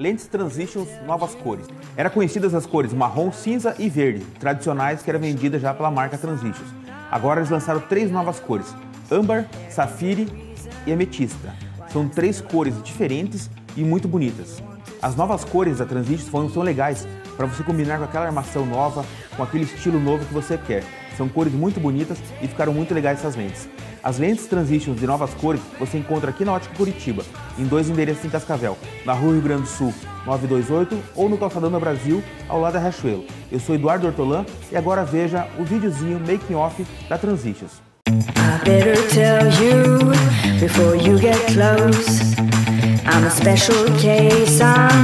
lentes Transitions novas cores. Eram conhecidas as cores marrom, cinza e verde, tradicionais que eram vendidas já pela marca Transitions. Agora eles lançaram três novas cores, âmbar, safire e ametista. São três cores diferentes e muito bonitas. As novas cores da Transitions são legais para você combinar com aquela armação nova, com aquele estilo novo que você quer. São cores muito bonitas e ficaram muito legais essas lentes. As lentes Transitions de novas cores você encontra aqui na Ótica Curitiba, em dois endereços em Cascavel, na Rua Rio Grande do Sul 928 ou no Calçadão do Brasil, ao lado da Riachuelo. Eu sou Eduardo Hortolã e agora veja o videozinho making off da Transitions. I'm a special case. I'm